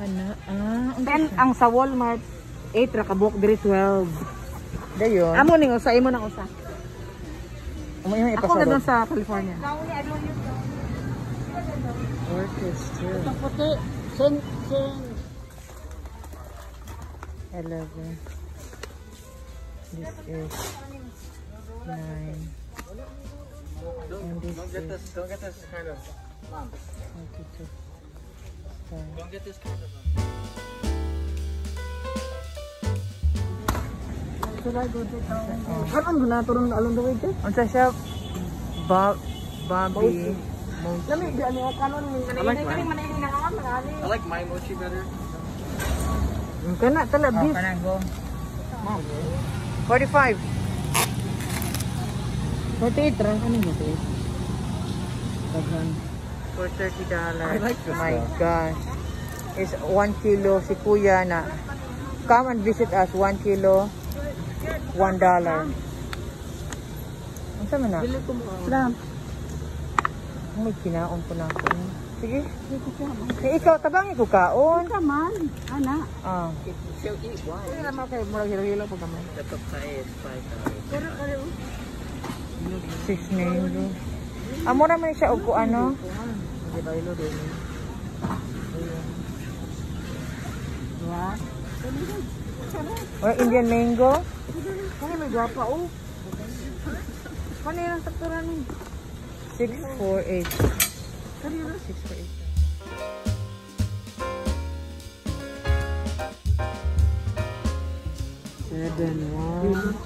Then, ang sa Walmart, 8 ra kabuk diri 12. Dayon. Amo ning usa imo nang usa. Amo yung Ako na doon sa California. Orchestra. Ang puti, sen sen 11. This is 9. And this Don't get is this. Don't get this kind of. Mom, 22. Ten. don't get this kind of. Karon guna turun along the way te. Unsa siya? Bob, Bobby. Lami di ani kanon ni I like kanina mine. kanina na kaon ngali. I like my mochi better. Kana tala bis. go. 45. 48 ra ano mo te? For $30. I like this My though. gosh. Is 1 kilo si Kuya na come and visit us 1 kilo $1. Unsa man na? Mo. Salam. May kinaon ko na ako. Sige. Eh, ikaw, tabangi ko kaon. man, ana. Ah. Eat one. Dili naman kay murag hilo-hilo pag gamay. The papaya is five dollars. Pero pero Six mango. Amo naman siya og ko ano. Di ba ilo din. Wa. Or Indian mango. Kani may gwapa oh. Kani lang saktura ni. 648. Kanina. 648. Seven, one.